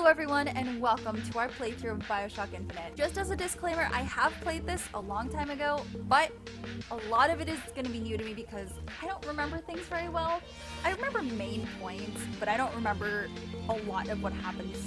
Hello everyone and welcome to our playthrough of Bioshock Infinite. Just as a disclaimer, I have played this a long time ago, but a lot of it is going to be new to me because I don't remember things very well. I remember main points, but I don't remember a lot of what happens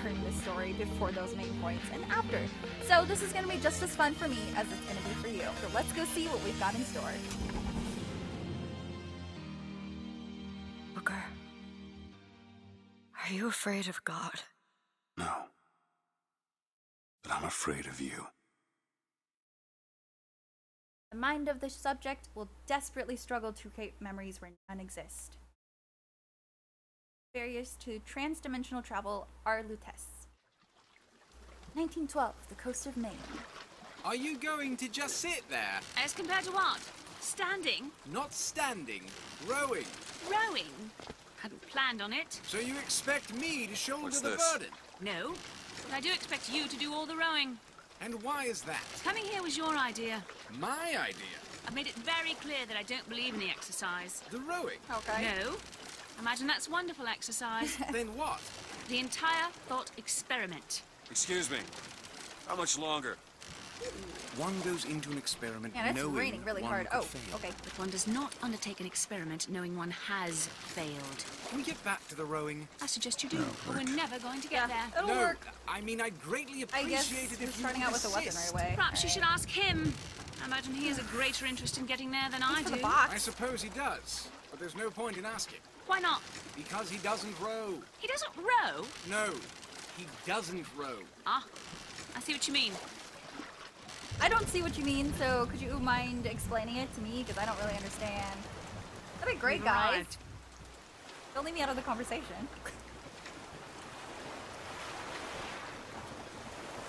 during the story before those main points and after. So this is going to be just as fun for me as it's going to be for you. So let's go see what we've got in store. Booker, are you afraid of God? No. But I'm afraid of you. The mind of the subject will desperately struggle to create memories where none exist. Barriers to transdimensional travel are Lutece. 1912, the coast of Maine. Are you going to just sit there? As compared to what? Standing? Not standing, rowing. Rowing? Hadn't planned on it. So you expect me to shoulder What's the this? burden? No. But I do expect you to do all the rowing. And why is that? Coming here was your idea. My idea. I've made it very clear that I don't believe in the exercise. The rowing. Okay. No. Imagine that's wonderful exercise. then what? the entire thought experiment. Excuse me. How much longer? One goes into an experiment Man, it's knowing raining really one hard. could Oh, fail. okay. But one does not undertake an experiment knowing one has failed. Can we get back to the rowing? I suggest you do, but we're never going to get Yeah, there. it'll no, work. I mean I'd greatly I guess appreciate it you're if you starting out with a weapon right away. Perhaps you should ask him. I imagine he has a greater interest in getting there than I do. the box. I suppose he does, but there's no point in asking. Why not? Because he doesn't row. He doesn't row. No, he doesn't row. Ah, I see what you mean. I don't see what you mean, so could you mind explaining it to me? Because I don't really understand. That'd be great, We've guys. arrived. Don't leave me out of the conversation.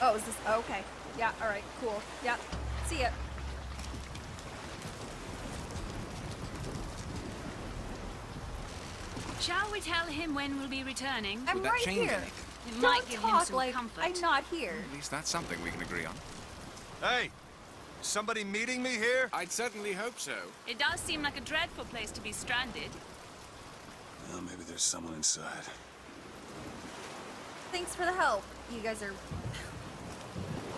Oh, is this? Oh, okay. Yeah, alright, cool. Yeah, See ya. Shall we tell him when we'll be returning? I'm right here. anything? It Don't might give him talk some like comfort. I'm not here. At least that's something we can agree on. Hey! Somebody meeting me here? I'd certainly hope so. It does seem like a dreadful place to be stranded. Well, maybe there's someone inside. Thanks for the help. You guys are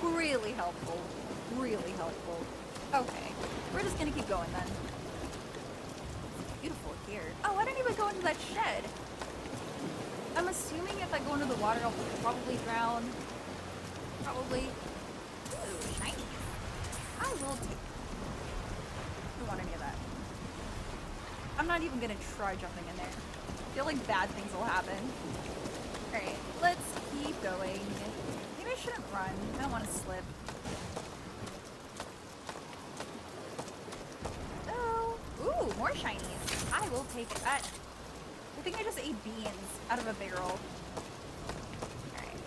really helpful. Really helpful. Okay. We're just gonna keep going then. Beautiful here. Oh, I didn't even go into that shed. I'm assuming if I go into the water, I'll probably drown. Probably. I will take. Don't want any of that. I'm not even gonna try jumping in there. I feel like bad things will happen. Alright, let's keep going. Maybe I shouldn't run. I don't want to slip. Oh, ooh, more shinies. I will take that. I think I just ate beans out of a barrel. Alright.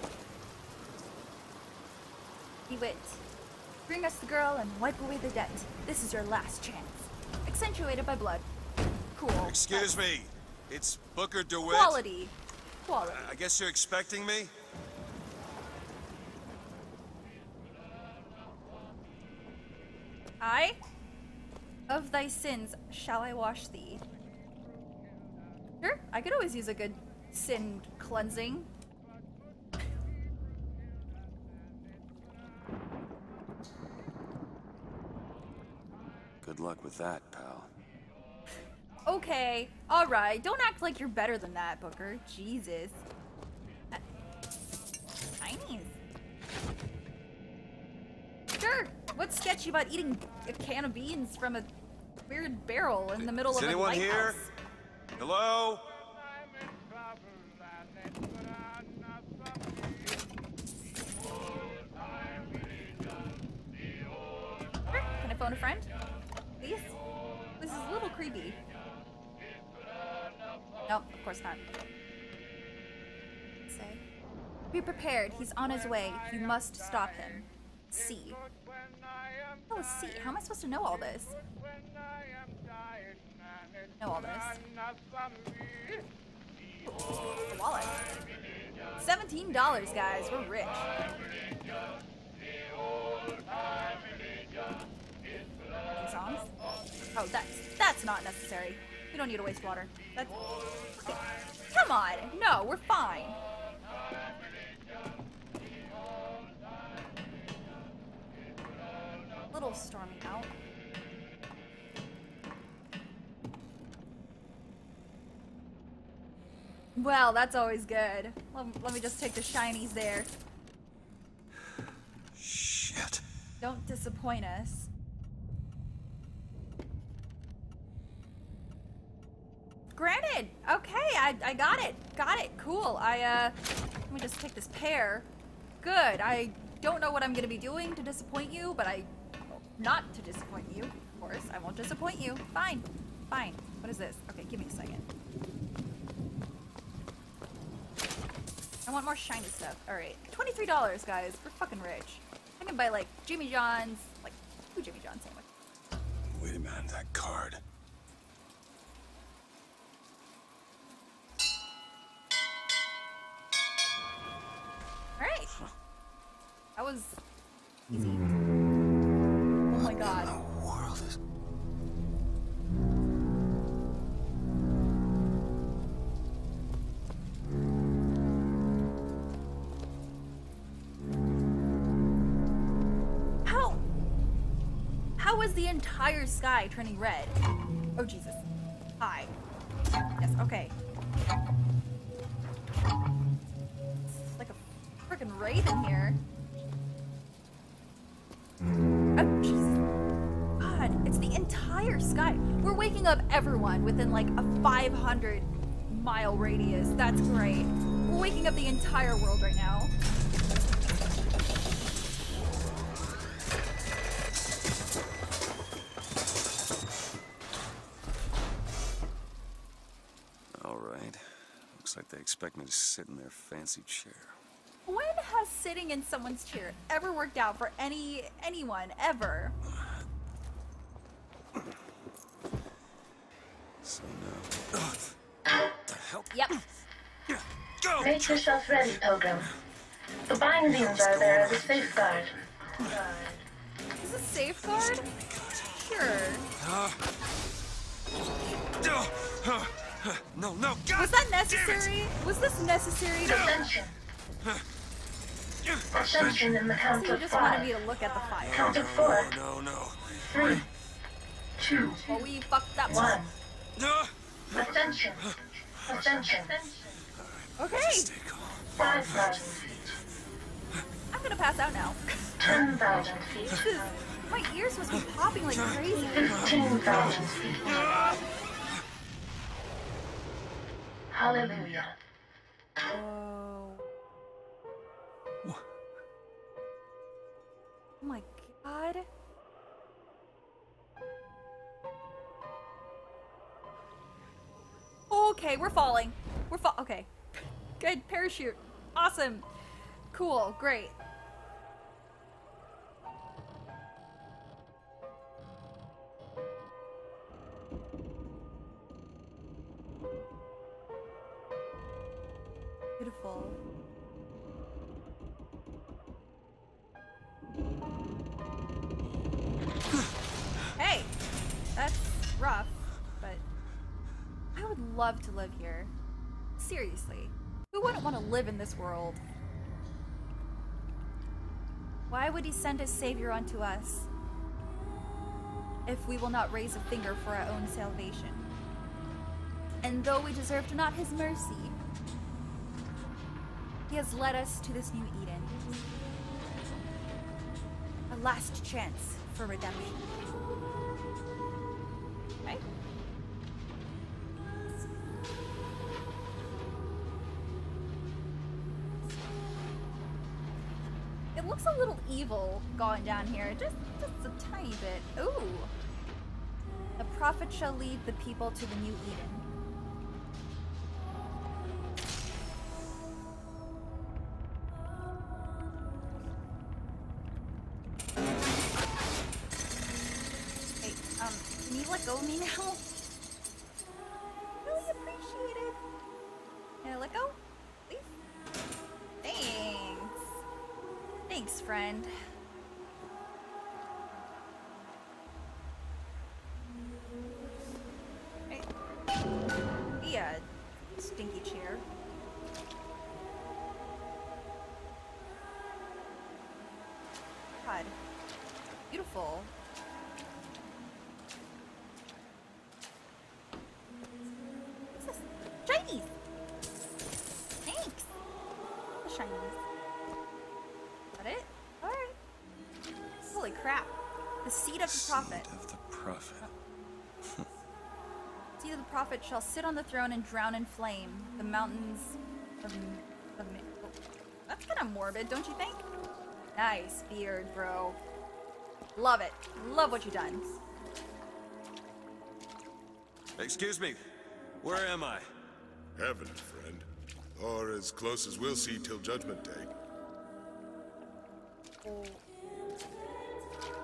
Bewit. Bring us the girl and wipe away the debt. This is your last chance. Accentuated by blood. Cool. Excuse me. It's Booker DeWitt. Quality. Quality. I guess you're expecting me? I, of thy sins, shall I wash thee? Sure, I could always use a good sin cleansing. Good luck with that, pal. Okay, alright. Don't act like you're better than that, Booker. Jesus. Uh, Chinese. Sure, what's sketchy about eating a can of beans from a weird barrel in the middle Is of a anyone here? Hello? Can I phone a friend? Please? This is a little creepy. Nope, of course not. Say. Be prepared. He's on his way. You must stop him. C. Oh, C. How am I supposed to know all this? Know all this. Ooh, wallet. Seventeen dollars, guys. We're rich. Oh, that's, that's not necessary. We don't need to waste water. That's... Come on! No, we're fine. Little stormy out. Well, that's always good. Let, let me just take the shinies there. Shit. Don't disappoint us. Granted. Okay, I, I got it. Got it. Cool. I, uh, let me just take this pear. Good. I don't know what I'm gonna be doing to disappoint you, but I, not to disappoint you, of course. I won't disappoint you. Fine. Fine. What is this? Okay, give me a second. I want more shiny stuff. Alright. $23, guys. We're fucking rich. I can buy, like, Jimmy John's, like, two Jimmy John's sandwiches. Wait a minute, that card. Alright. That was easy. Oh my god. The world is. How? How was the entire sky turning red? Oh Jesus. Hi. Yes, okay. It's like a freaking wraith in here. Sky. We're waking up everyone within like a 500 mile radius. That's great. We're waking up the entire world right now. All right. Looks like they expect me to sit in their fancy chair. When has sitting in someone's chair ever worked out for any anyone ever? So now. Ugh. the hell? Yep. Go! Make yourself ready, Pilgrim. The bindings are there as a safeguard. Is this safeguard? Sure. No, no, God! Was that necessary? Was this necessary to Ascension. Ascension in the count you of just wanted me five. to look at the fire? Count of four, No, no. no. three, two, Well, we fucked up. one. No! Ascension. Ascension. Okay. Stay calm. Five thousand feet. I'm gonna pass out now. Ten thousand feet. This is, my ears must be popping like crazy. Fifteen thousand feet. Hallelujah. Whoa. What? Oh my god. Okay, we're falling. We're fall. Okay. Good parachute. Awesome. Cool. Great. I would love to live here. Seriously, who wouldn't want to live in this world? Why would he send his savior unto us if we will not raise a finger for our own salvation? And though we deserved not his mercy, he has led us to this new Eden. A last chance for redemption. Right? Looks a little evil going down here, just just a tiny bit. Ooh. The prophet shall lead the people to the new Eden. Friend. The seed of the prophet. Seed of the prophet. Seed of the prophet shall sit on the throne and drown in flame. The mountains of, of oh, That's kind of morbid, don't you think? Nice beard, bro. Love it. Love what you done. Excuse me. Where am I? Heaven, friend. Or as close as we'll see till Judgment Day. Oh.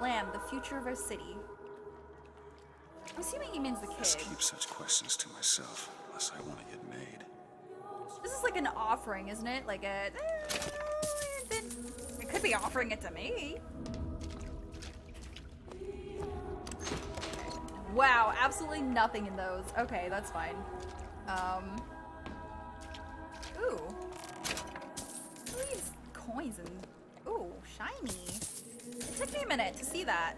Lamb, the future of our city. I'm assuming he means the kid. Just keep such questions to myself, unless I want to get made. This is like an offering, isn't it? Like a. It could be offering it to me. Wow, absolutely nothing in those. Okay, that's fine. Um. Ooh. Look at these coins and. Ooh, shiny. It took me a minute to see that.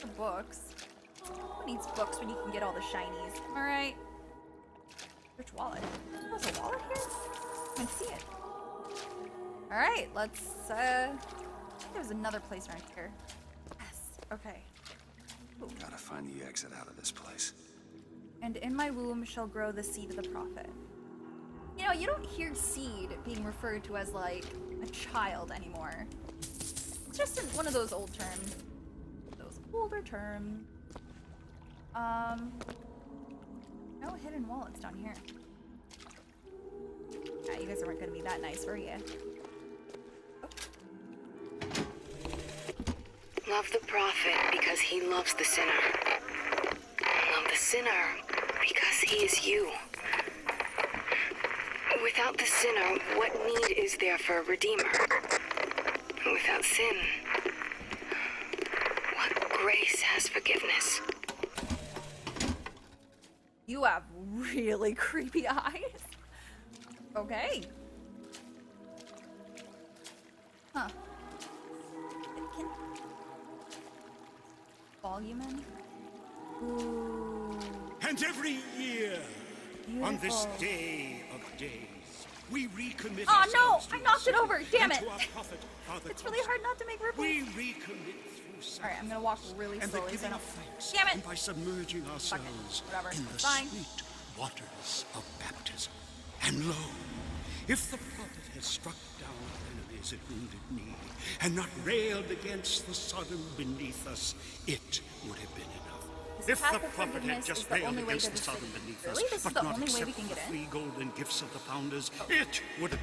The books. Who needs books when you can get all the shinies? Alright. Which wallet? There's a wallet here? I can see it. Alright, let's, uh... I think there's another place right here. Yes, okay. Gotta find the exit out of this place. And in my womb shall grow the seed of the prophet. You know, you don't hear seed being referred to as, like, a child anymore. It's just one of those old terms. Those older terms. Um... No hidden wallets down here. Yeah, you guys weren't gonna be that nice, were you? Love the prophet because he loves the sinner. Love the sinner because he is you. Without the sinner, what need is there for a redeemer? Without sin, what grace has forgiveness? You have really creepy eyes. Okay. Huh. Can... Volume in? Ooh. And every year, on this day of days, we recommit Oh, no! I knocked it over. Damn it. prophet, It's really hard not to make ripples. We recommit through Alright, I'm gonna walk really and slowly so giving don't... of thanks, Damn it! and by submerging ourselves in the Fine. sweet waters of baptism. And lo, if the prophet had struck down our enemies at wounded knee, and not railed against the Sodom beneath us, it would have been enough. This If the prophet had just is the railed against the the Sodom city. beneath us, This but not only way we accept can the get in? free golden gifts of the founders, it would have...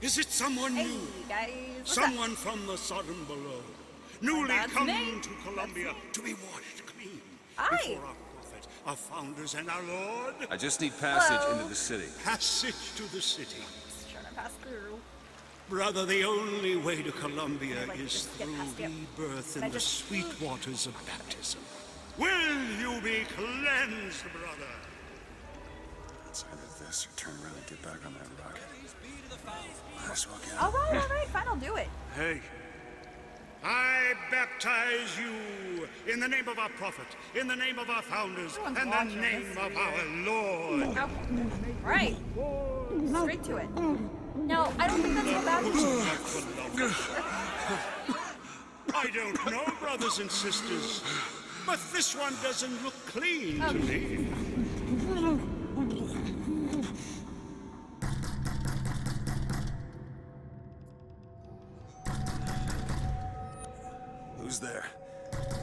Is it someone Hey, new? guys. What's up? Someone from the Sodom below, newly That's come me. to Columbia to be washed clean Aye. before our prophet, our founders, and our Lord. I just need passage Hello. into the city. Passage to the city. Just trying to pass through. Brother, the only way to Columbia Like, is through rebirth in the sweet waters of baptism. Will you be cleansed, brother? It's either this or turn around and get back on that rocket. Might as well get All right, all right, fine, I'll do it. Hey, I baptize you in the name of our prophet, in the name of our founders, Everyone's and the name this. of our Lord. Oh. All right. Straight to it. No, I don't think that's so bad. I don't know, brothers and sisters, but this one doesn't look clean Oh. to me. who's there?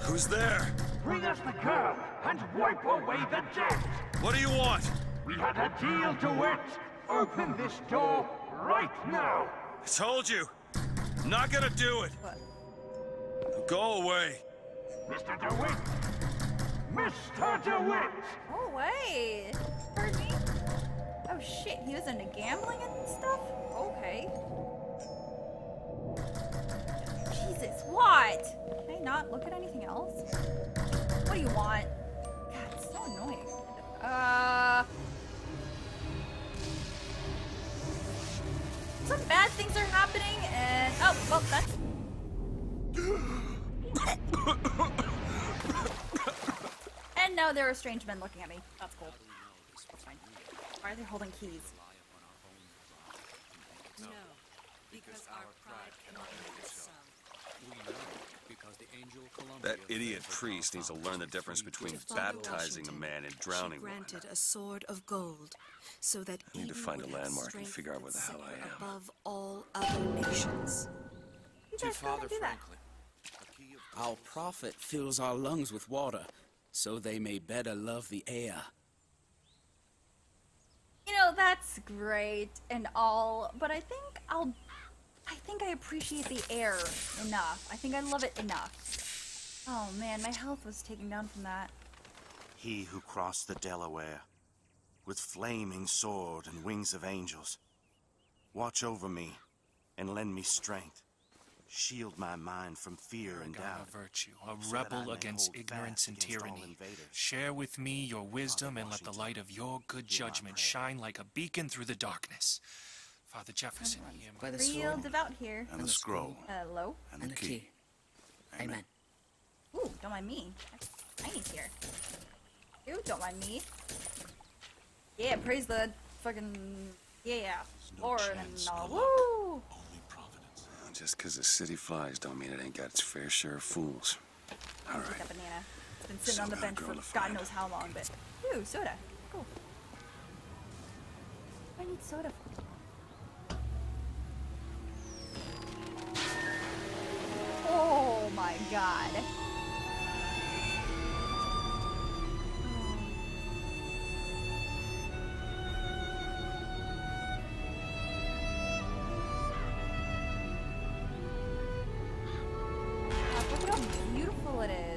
Who's there? Bring us the girl and wipe away the debt. What do you want? We had a deal to it. Open this door right now. I told you. Not gonna do it. What? Go away. Mr. DeWitt. Mr. DeWitt. Oh, wait. Heard me? Oh, shit. He was into gambling and stuff? Okay. Jesus, what? Can I not look at anything else? What do you want? God, it's so annoying. Uh. Some bad things are happening, and. Oh, well, that's. And now there are strange men looking at me. That's cool. That's fine. Why are they holding keys? Because our pride cannot hold itself. We know because the angel Columbia That idiot priest needs to learn the difference between days. baptizing a man and drowning she one. granted a sword of gold, so that I need to find a landmark and figure out where the hell I am. Above all other nations. To guys go ahead Father do that. Franklin. Our prophet fills our lungs with water, so they may better love the air. You know, that's great and all, but I think I'll. I think I appreciate the air enough. I think I love it enough. Oh man, my health was taken down from that. He who crossed the Delaware, with flaming sword and wings of angels, watch over me and lend me strength. Shield my mind from fear and Paragon doubt. of virtue, a so rebel against ignorance fast and against tyranny. Share with me your wisdom and let the light of your good judgment shine like a beacon through the darkness. Father Jefferson, hear me. By the Real sword devout here. And the scroll. Hello. And and the the key. key. Amen. Ooh, don't mind me. Tiny's here. Ooh, don't mind me. Yeah, praise the fucking yeah, Lord and all. Woo! Just because the city flies don't mean it ain't got its fair share of fools. All Take right. that banana. It's been sitting on the Still got a bench for God knows how long, but ooh, soda. Cool. I need soda. for? Oh my god. How beautiful it is.